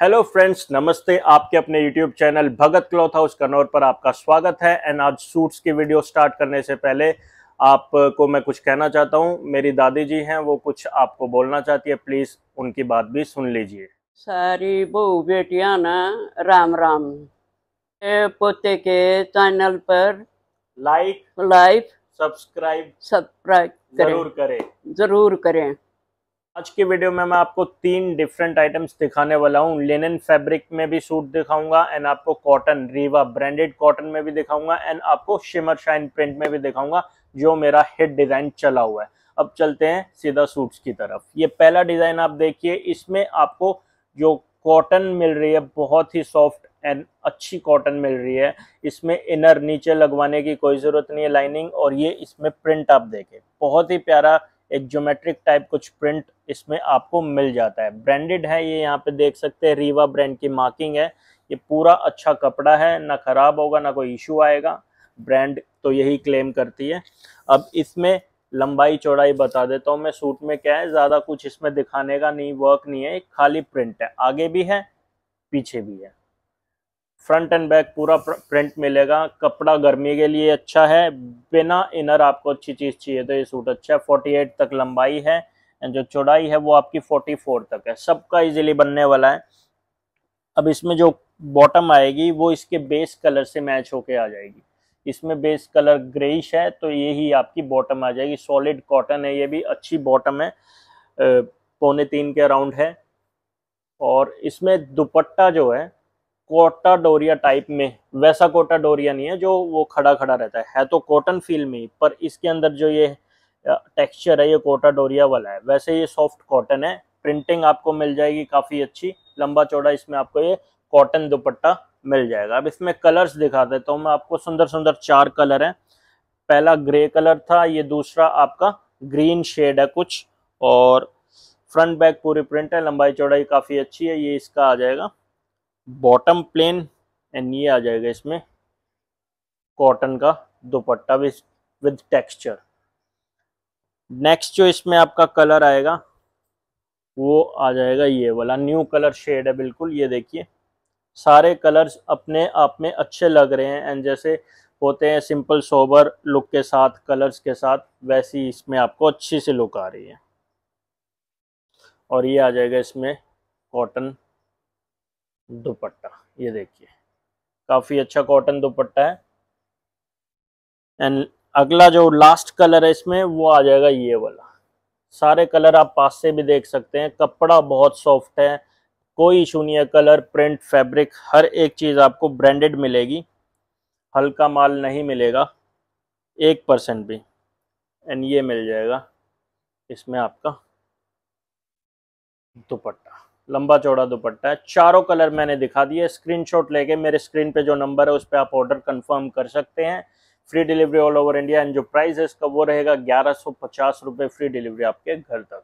Hello friends नमस्ते। आपके अपने YouTube channel Bhagat cloth house Kannaur पर आपका स्वागत है। एंड आज सूट्स की वीडियो स्टार्ट करने से पहले आपको मैं कुछ कहना चाहता हूँ। मेरी दादी जी हैं वो कुछ आपको बोलना चाहती है। प्लीज़ उनकी बात भी सुन लीजिए। सारी बहू बेटियाँ ना राम राम। पोते के चैनल पर लाइक लाइव सब्सक्राइब सब्सक्राइब ज़रूर करें। ज़रूर करें। आज की वीडियो में मैं आपको तीन डिफरेंट आइटम्स दिखाने वाला हूँ। लिनन फैब्रिक में भी सूट दिखाऊँगा एंड आपको कॉटन रीवा ब्रांडेड कॉटन में भी दिखाऊँगा एंड आपको शिमर शाइन प्रिंट में भी दिखाऊँगा, जो मेरा हिट डिज़ाइन चला हुआ है। अब चलते हैं सीधा सूट्स की तरफ़। ये पहला डिज़ाइन आप देखिए, इसमें आपको जो कॉटन मिल रही है, बहुत ही सॉफ्ट एंड अच्छी कॉटन मिल रही है। इसमें इनर नीचे लगवाने की कोई ज़रूरत नहीं है लाइनिंग और ये इसमें प्रिंट आप देखें। बहुत ही प्यारा एक ज्योमेट्रिक टाइप कुछ प्रिंट इसमें आपको मिल जाता है। ब्रांडेड है, ये यहाँ पे देख सकते हैं रीवा ब्रांड की मार्किंग है। ये पूरा अच्छा कपड़ा है, ना खराब होगा, ना कोई इशू आएगा। ब्रांड तो यही क्लेम करती है। अब इसमें लंबाई चौड़ाई बता देता हूँ मैं सूट में क्या है, ज़्यादा कुछ इसमें दिखाने का नहीं वर्क नहीं है, एक खाली प्रिंट है। आगे भी है, पीछे भी है। फ्रंट एंड बैक पूरा प्रिंट मिलेगा। कपड़ा गर्मी के लिए अच्छा है। बिना इनर आपको अच्छी चीज़ चाहिए तो ये सूट अच्छा है। 48 तक लंबाई है एंड जो चौड़ाई है वो आपकी 44 तक है। सबका इजीली बनने वाला है। अब इसमें जो बॉटम आएगी वो इसके बेस कलर से मैच होके आ जाएगी। इसमें बेस कलर ग्रेइश है तो यही आपकी बॉटम आ जाएगी। सॉलिड कॉटन है, ये भी अच्छी बॉटम है। पौने तीन के अराउंड है। और इसमें दुपट्टा जो है कोटा डोरिया टाइप में, वैसा कोटा डोरिया नहीं है जो वो खड़ा खड़ा रहता है। है तो कॉटन फील में पर इसके अंदर जो ये टेक्सचर है, ये कोटा डोरिया वाला है। वैसे ये सॉफ्ट कॉटन है प्रिंटिंग आपको मिल जाएगी काफ़ी अच्छी। लंबा चौड़ा इसमें आपको ये कॉटन दुपट्टा मिल जाएगा। अब इसमें कलर्स दिखा देता हूँ मैं आपको, सुंदर सुंदर चार कलर हैं। पहला ग्रे कलर था, ये दूसरा आपका ग्रीन शेड है कुछ, और फ्रंट बैक पूरी प्रिंट है, लंबाई चौड़ाई काफ़ी अच्छी है, ये इसका आ जाएगा। बॉटम प्लेन एंड ये आ जाएगा इसमें कॉटन का dupatta with with texture. Next जो इसमें आपका कलर आएगा, वो आ जाएगा ये वाला। न्यू कलर शेड है बिल्कुल, ये देखिए। सारे कलर्स अपने आप में अच्छे लग रहे हैं एंड जैसे होते हैं सिंपल सोबर लुक के साथ, कलर्स के साथ, वैसी इसमें आपको अच्छी सी लुक आ रही है। और ये आ जाएगा इसमें कॉटन दुपट्टा, ये देखिए। काफ़ी अच्छा कॉटन दुपट्टा है। एंड अगला जो लास्ट कलर है इसमें, वो आ जाएगा ये वाला। सारे कलर आप पास से भी देख सकते हैं। कपड़ा बहुत सॉफ्ट है। कोई इशू नहीं है कलर प्रिंट फैब्रिक हर एक चीज़ आपको ब्रांडेड मिलेगी। हल्का माल नहीं मिलेगा। एक परसेंट भी। एंड ये मिल जाएगा इसमें आपका दुपट्टा। लंबा चौड़ा दुपट्टा है। चारों कलर मैंने दिखा दिए। स्क्रीनशॉट लेके मेरे स्क्रीन पे जो नंबर है, उस पर आप ऑर्डर कंफर्म कर सकते हैं। Free delivery all over India and जो प्राइस है, इसका वो रहेगा ग्यारह सौ पचास रुपये फ्री डिलीवरी आपके घर तक।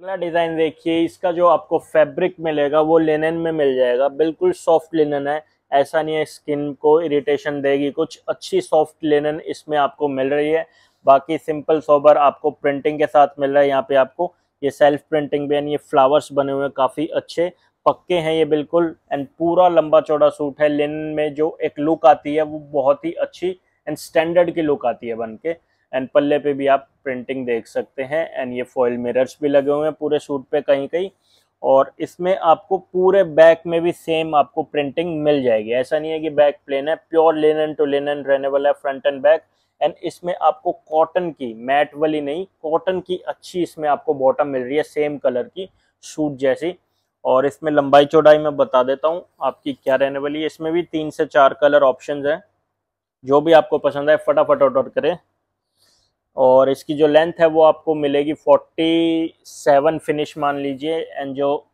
अगला डिज़ाइन देखिए, इसका जो आपको फैब्रिक मिलेगा, वो लिनन में मिल जाएगा। बिल्कुल सॉफ्ट लिनन है। ऐसा नहीं है स्किन को इरिटेशन देगी कुछ। अच्छी सॉफ्ट लिनन इसमें आपको मिल रही है। बाकी सिंपल सोबर आपको प्रिंटिंग के साथ मिल रहा है। यहाँ पे आपको ये सेल्फ प्रिंटिंग भी ये फ्लावर्स बने हुए हैं, काफ़ी अच्छे, पक्के हैं ये बिल्कुल एंड पूरा लंबा चौड़ा सूट है लिन में जो एक लुक आती है, वो बहुत ही अच्छी एंड स्टैंडर्ड की लुक आती है बन के एंड पल्ले पे भी आप प्रिंटिंग देख सकते हैं एंड ये फॉयल मिरर्स भी लगे हुए हैं पूरे सूट पे कहीं कहीं, और इसमें आपको पूरे बैक में भी सेम आपको प्रिंटिंग मिल जाएगी। ऐसा नहीं है कि बैक प्लेन है प्योर लिनन टू लिनन रहने वाला है फ्रंट एंड बैक एंड इसमें आपको कॉटन की मैट वाली नहीं कॉटन की अच्छी इसमें आपको बॉटम मिल रही है सेम कलर की सूट जैसी। और इसमें लंबाई चौड़ाई मैं बता देता हूँ, आपकी क्या रहने वाली है? इसमें भी तीन से चार कलर ऑप्शन हैं। जो भी आपको पसंद आए, फटाफट ऑर्डर करें। और इसकी जो लेंथ है, वो आपको मिलेगी 47 फिनिश मान लीजिए। एंड जो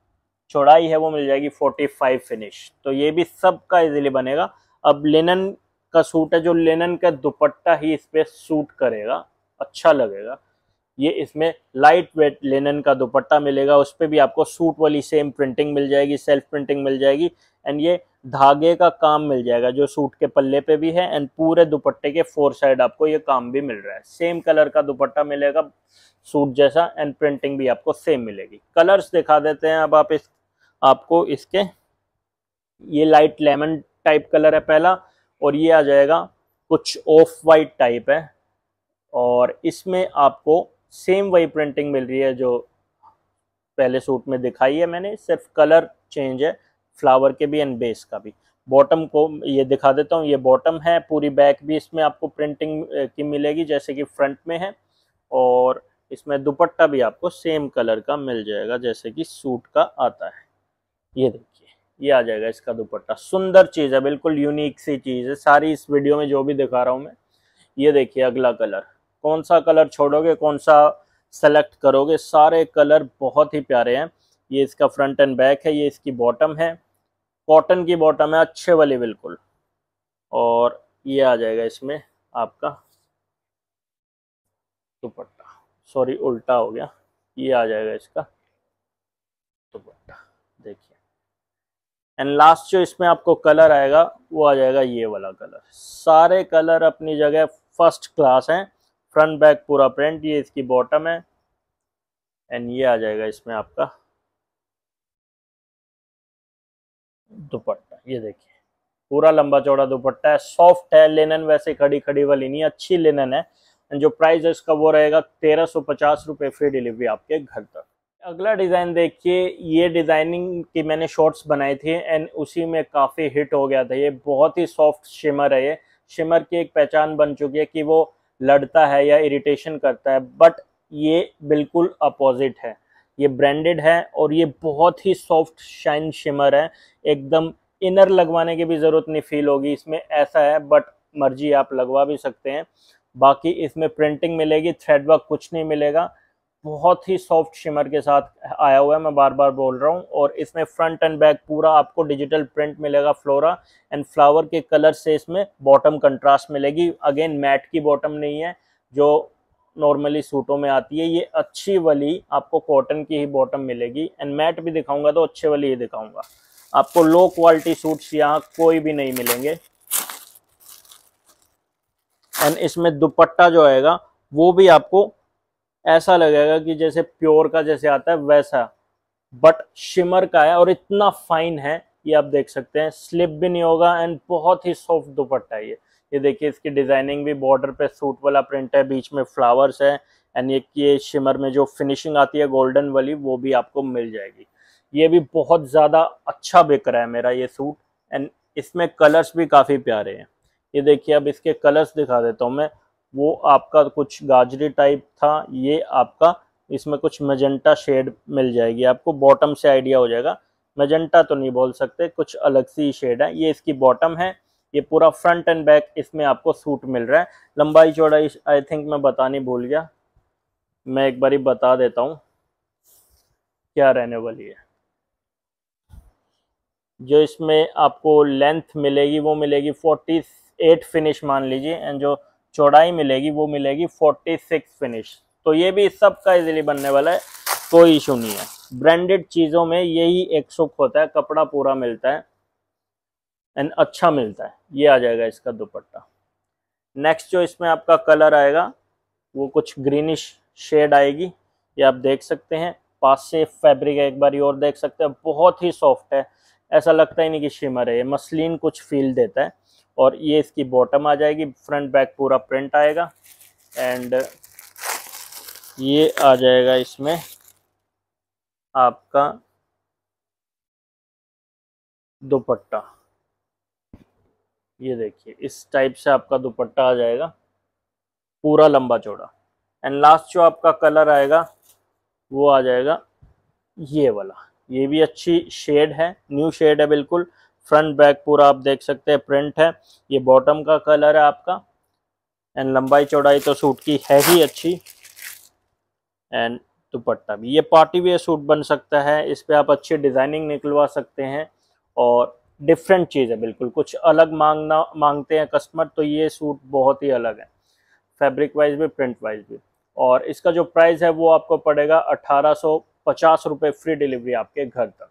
चौड़ाई है, वो मिल जाएगी 45 फिनिश तो ये भी सब का इजीली बनेगा। अब लिनन का सूट है जो लेनन का दुपट्टा ही इस पर सूट करेगा अच्छा लगेगा। ये इसमें लाइट वेट लेनन का दुपट्टा मिलेगा, उस पर भी आपको सूट वाली सेम प्रिंटिंग मिल जाएगी सेल्फ प्रिंटिंग मिल जाएगी एंड ये धागे का काम मिल जाएगा, जो सूट के पल्ले पे भी है एंड पूरे दुपट्टे के फोर साइड आपको ये काम भी मिल रहा है। सेम कलर का दुपट्टा मिलेगा सूट जैसा एंड प्रिंटिंग भी आपको सेम मिलेगी। कलर्स दिखा देते हैं, अब आप इस, आपको इसके, ये लाइट लेमन टाइप कलर है पहला और ये आ जाएगा कुछ ऑफ़ वाइट टाइप है। और इसमें आपको सेम वही प्रिंटिंग मिल रही है जो पहले सूट में दिखाई है मैंने। सिर्फ़ कलर चेंज है फ्लावर के भी एंड बेस का भी। बॉटम को ये दिखा देता हूँ, ये बॉटम है, पूरी बैक भी इसमें आपको प्रिंटिंग की मिलेगी जैसे कि फ्रंट में है। और इसमें दुपट्टा भी आपको सेम कलर का मिल जाएगा जैसे कि सूट का आता है। ये देखिए। ये आ जाएगा इसका दुपट्टा। सुंदर चीज़ है, बिल्कुल यूनिक सी चीज़ है। सारी इस वीडियो में जो भी दिखा रहा हूँ मैं, ये देखिए अगला कलर कौन सा कलर छोड़ोगे, कौन सा सेलेक्ट करोगे, सारे कलर बहुत ही प्यारे हैं। ये इसका फ्रंट एंड बैक है, ये इसकी बॉटम है। कॉटन की बॉटम है, अच्छे वाली बिल्कुल। और ये आ जाएगा इसमें आपका दुपट्टा। सॉरी उल्टा हो गया। ये आ जाएगा इसका दुपट्टा। देखिए। एंड लास्ट जो इसमें आपको कलर आएगा, वो आ जाएगा ये वाला कलर सारे कलर अपनी जगह फ़र्स्ट क्लास हैं. फ्रंट बैक पूरा प्रिंट ये इसकी बॉटम है. एंड ये आ जाएगा इसमें आपका दुपट्टा. ये देखिए, पूरा लंबा चौड़ा दुपट्टा है. सॉफ्ट है लेनन वैसे खड़ी खड़ी वाली नहीं अच्छी लेनन है. जो प्राइस है, इसका वो रहेगा तेरह सौ पचास रुपये फ्री डिलीवरी आपके घर तक. अगला डिज़ाइन देखिए, ये डिज़ाइनिंग की मैंने शॉर्ट्स बनाए थे एंड उसी में काफ़ी हिट हो गया था। ये बहुत ही सॉफ्ट शिमर है ये। शिमर की एक पहचान बन चुकी है कि वो लड़ता है या इरिटेशन करता है, बट ये बिल्कुल अपोजिट है। ये ब्रांडेड है और ये बहुत ही सॉफ्ट शाइन शिमर है। एकदम इनर लगवाने की भी ज़रूरत नहीं फील होगी, इसमें ऐसा है, बट मर्ज़ी आप लगवा भी सकते हैं। बाकी इसमें प्रिंटिंग मिलेगी थ्रेड वर्क कुछ नहीं मिलेगा। बहुत ही सॉफ्ट शिमर के साथ आया हुआ है, मैं बार बार बोल रहा हूँ। और इसमें फ्रंट एंड बैक पूरा आपको डिजिटल प्रिंट मिलेगा फ्लोरा एंड फ्लावर के कलर से इसमें बॉटम कंट्रास्ट मिलेगी। अगेन मैट की बॉटम नहीं है, जो नॉर्मली सूटों में आती है। ये अच्छी वाली आपको कॉटन की ही बॉटम मिलेगी। एंड मैट भी दिखाऊँगा तो अच्छे वाली ही दिखाऊँगा। आपको लो क्वालिटी सूट्स यहाँ कोई भी नहीं मिलेंगे। एंड इसमें दुपट्टा जो आएगा, वो भी आपको ऐसा लगेगा कि जैसे प्योर का जैसे आता है, वैसा। बट शिमर का है और इतना फाइन है, ये आप देख सकते हैं। स्लिप भी नहीं होगा एंड बहुत ही सॉफ्ट दुपट्टा है ये। ये देखिए, इसकी डिज़ाइनिंग भी बॉर्डर पे सूट वाला प्रिंट है, बीच में फ्लावर्स है एंड ये ये शिमर में जो फिनिशिंग आती है गोल्डन वाली, वो भी आपको मिल जाएगी। ये भी बहुत ज़्यादा अच्छा बिक रहा है मेरा ये सूट एंड इसमें कलर्स भी काफ़ी प्यारे हैं। ये देखिए, अब इसके कलर्स दिखा देता हूँ मैं। वो आपका कुछ गाजरी टाइप था, ये आपका इसमें कुछ मजेंटा शेड मिल जाएगी। आपको बॉटम से आइडिया हो जाएगा। मजेंटा तो नहीं बोल सकते, कुछ अलग सी शेड है। ये इसकी बॉटम है, ये पूरा फ्रंट एंड बैक इसमें आपको सूट मिल रहा है। लंबाई चौड़ाई आई थिंक मैं बतानी भूल गया। मैं एक बारी बता देता हूँ क्या रहने वाली है। जो इसमें आपको लेंथ मिलेगी, वो मिलेगी 48 फिनिश मान लीजिए एंड जो चौड़ाई मिलेगी, वो मिलेगी 46 फिनिश तो ये भी सब का इजीली बनने वाला है, कोई इशू नहीं है। ब्रांडेड चीज़ों में यही एक सुख होता है, कपड़ा पूरा मिलता है एंड अच्छा मिलता है। ये आ जाएगा इसका दुपट्टा। नेक्स्ट जो इसमें आपका कलर आएगा, वो कुछ ग्रीनिश शेड आएगी। ये आप देख सकते हैं, पास से फैब्रिक एक बार और देख सकते हैं, बहुत ही सॉफ्ट है। ऐसा लगता ही नहीं कि शिमर है, ये मसलिन कुछ फील देता है। और ये इसकी बॉटम आ जाएगी फ्रंट बैक पूरा प्रिंट आएगा एंड ये आ जाएगा इसमें आपका दुपट्टा। ये देखिए, इस टाइप से आपका दुपट्टा आ जाएगा, पूरा लंबा चौड़ा। एंड लास्ट जो आपका कलर आएगा, वो आ जाएगा ये वाला। ये भी अच्छी शेड है न्यू शेड है बिल्कुल। फ्रंट बैक पूरा आप देख सकते हैं, प्रिंट है। ये बॉटम का कलर है आपका। एंड लंबाई चौड़ाई तो सूट की है ही अच्छी। एंड दुपट्टा भी। ये पार्टी वेयर सूट बन सकता है। इस पर आप अच्छी डिज़ाइनिंग निकलवा सकते हैं। और डिफरेंट चीज़ है बिल्कुल। कुछ अलग मांगना, मांगते हैं कस्टमर तो ये सूट बहुत ही अलग है। फैब्रिक वाइज भी, प्रिंट वाइज भी। और इसका जो प्राइस है वो आपको पड़ेगा अठारह सौ पचास रुपये फ्री डिलीवरी आपके घर तक।